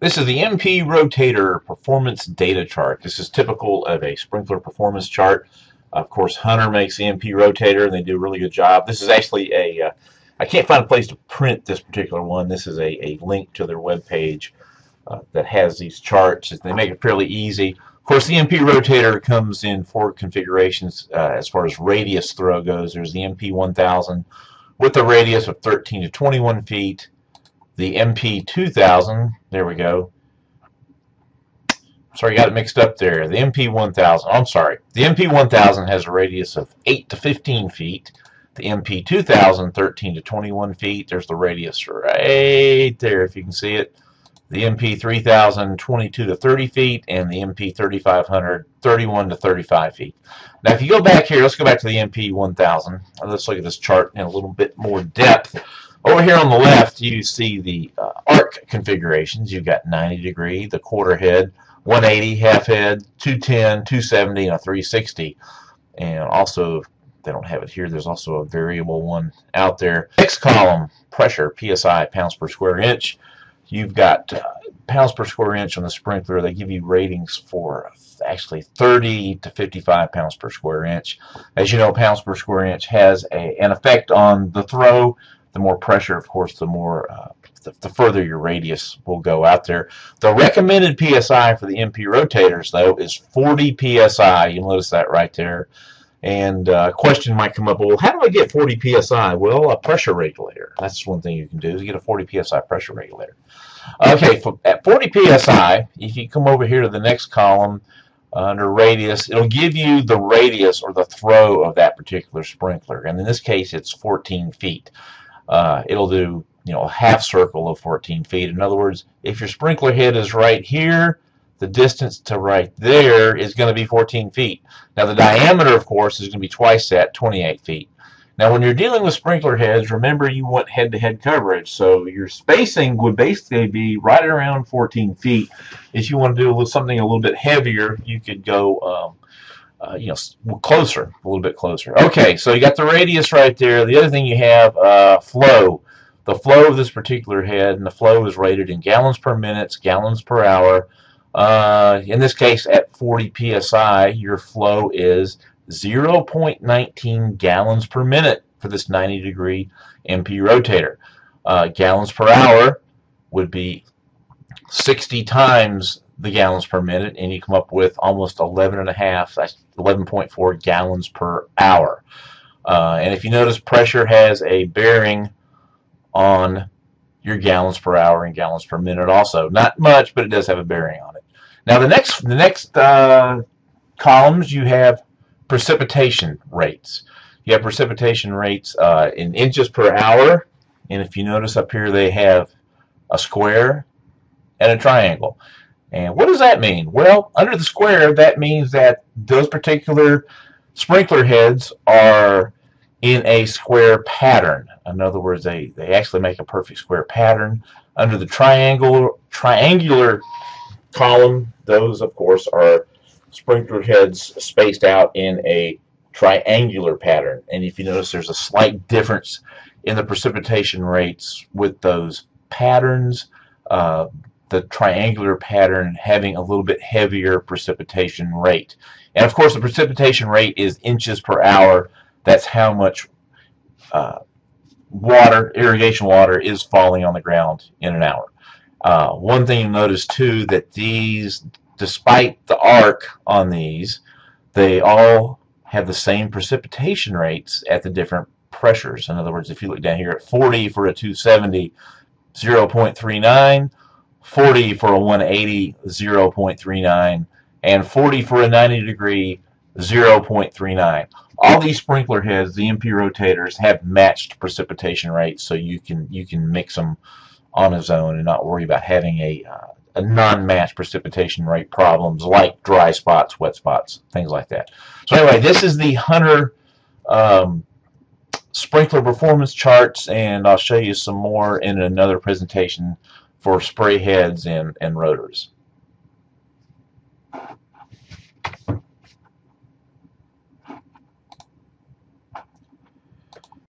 This is the MP Rotator Performance Data Chart. This is typical of a sprinkler performance chart. Of course, Hunter makes the MP Rotator, and they do a really good job. This is actually a, uh, I can't find a place to print this particular one. This is a, a link to their web page uh, that has these charts. They make it fairly easy. Of course, the MP Rotator comes in four configurations uh, as far as radius throw goes. There's the MP 1000 with a radius of 13 to 21 feet the MP2000, there we go. Sorry, got it mixed up there. The MP1000, I'm sorry. The MP1000 has a radius of 8 to 15 feet. The MP2000, 13 to 21 feet. There's the radius right there, if you can see it. The MP3000, 22 to 30 feet, and the MP3500, 31 to 35 feet. Now, if you go back here, let's go back to the MP1000. Let's look at this chart in a little bit more depth. Over here on the left, you see the uh, arc configurations. You've got 90 degree, the quarter head, 180, half head, 210, 270, and a 360. And also, they don't have it here, there's also a variable one out there. Next column, pressure, PSI, pounds per square inch. You've got uh, pounds per square inch on the sprinkler. They give you ratings for actually 30 to 55 pounds per square inch. As you know, pounds per square inch has a, an effect on the throw the more pressure, of course, the more uh, the, the, further your radius will go out there. The recommended PSI for the MP rotators, though, is 40 PSI. You'll notice that right there. And uh, a question might come up, well, how do I get 40 PSI? Well, a pressure regulator. That's one thing you can do is get a 40 PSI pressure regulator. Okay, for, at 40 PSI, if you come over here to the next column, uh, under radius, it'll give you the radius or the throw of that particular sprinkler. And in this case, it's 14 feet uh, it'll do you know a half circle of 14 feet. In other words, if your sprinkler head is right here, the distance to right there is going to be 14 feet. Now the diameter, of course, is going to be twice that, 28 feet. Now when you're dealing with sprinkler heads, remember you want head-to-head -head coverage, so your spacing would basically be right around 14 feet. If you want to do a little, something a little bit heavier, you could go um, uh, you know, closer, a little bit closer. Okay, so you got the radius right there. The other thing you have, uh, flow. The flow of this particular head, and the flow is rated in gallons per minute, gallons per hour. Uh, in this case, at 40 psi, your flow is 0.19 gallons per minute for this 90 degree MP rotator. Uh, gallons per hour would be 60 times the gallons per minute, and you come up with almost 11 and a half, that's 11.4 gallons per hour. Uh, and if you notice, pressure has a bearing on your gallons per hour and gallons per minute also. Not much, but it does have a bearing on. Now the next, the next uh, columns you have precipitation rates. You have precipitation rates uh, in inches per hour, and if you notice up here they have a square and a triangle. And what does that mean? Well, under the square, that means that those particular sprinkler heads are in a square pattern. In other words, they, they actually make a perfect square pattern. Under the triangle triangular column, those, of course, are sprinkler heads spaced out in a triangular pattern. And if you notice, there's a slight difference in the precipitation rates with those patterns. Uh, the triangular pattern having a little bit heavier precipitation rate. And of course the precipitation rate is inches per hour. That's how much uh, water, irrigation water, is falling on the ground in an hour. Uh, one thing you notice too that these, despite the arc on these, they all have the same precipitation rates at the different pressures. In other words, if you look down here at 40 for a 270, 0.39, 40 for a 180, 0.39, and 40 for a 90 degree, 0.39. All these sprinkler heads, the MP rotators, have matched precipitation rates, so you can you can mix them on his own and not worry about having a uh, a non-matched precipitation rate problems like dry spots, wet spots, things like that. So anyway, this is the Hunter um, sprinkler performance charts, and I'll show you some more in another presentation for spray heads and, and rotors.